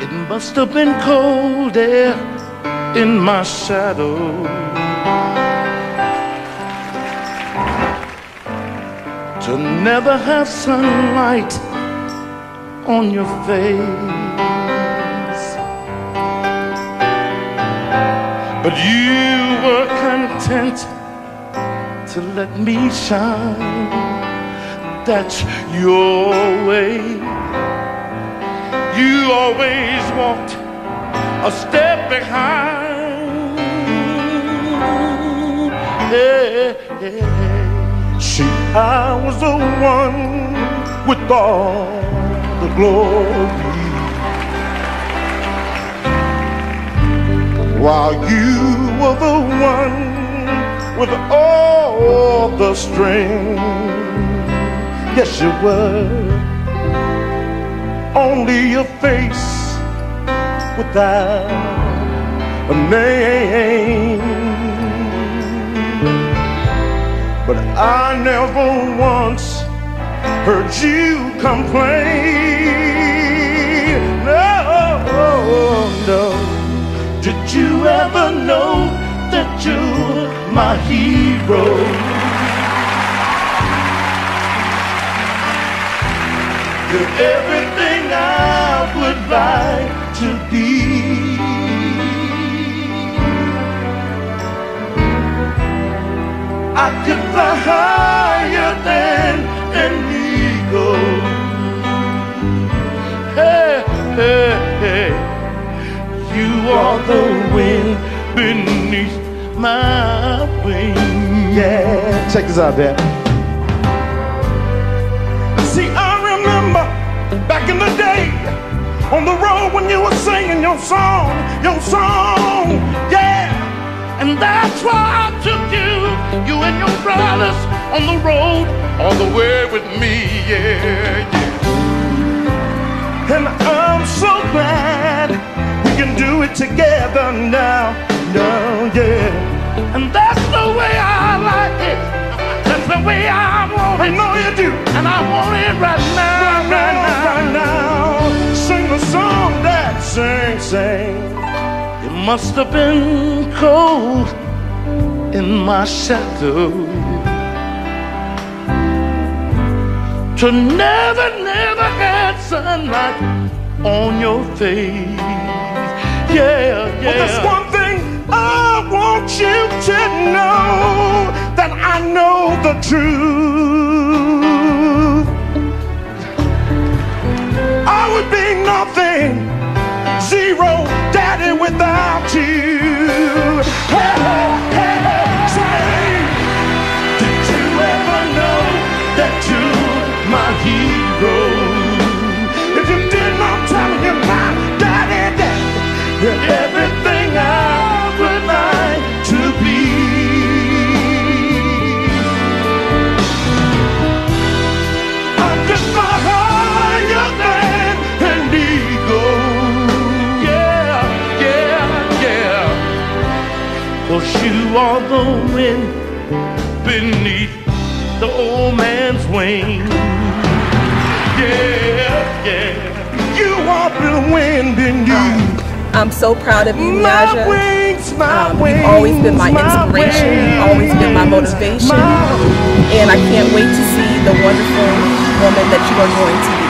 It must have been cold there in my shadow. To never have sunlight on your face. But you were content to let me shine. That's your way. You always walked a step behind. Hey, hey. See, I was the one with all the glory. While you were the one with all the strength. Yes, you were. Only a face without a name. But I never once heard you complain. No, no. Did you ever know that you're my hero? You're everything I would like to be. I could fly higher than an eagle. Hey, hey, hey. You are the wind beneath my wings. Yeah, check this out, Dad. Back in the day on the road when you were singing your song, your song, yeah. And that's why I took you, you and your brothers on the road all the way with me, yeah, yeah. And I'm so glad we can do it together now, no, yeah. And that's the way I like it. That's the way I want it. I know you do. And I want it right now, must have been cold in my shadow to never, never get sunlight on your face. Yeah, yeah. Well, that's one thing I want you to know that I know the truth. I would be nothing, without you. Hey, are the wind beneath the old man's wing. Yeah, yeah. You are the wind. I'm so proud of you, Miajsia. wings, my Um, wings. you've always been my my inspiration, you've always been my motivation, my and I can't wait to see the wonderful woman that you are going to be.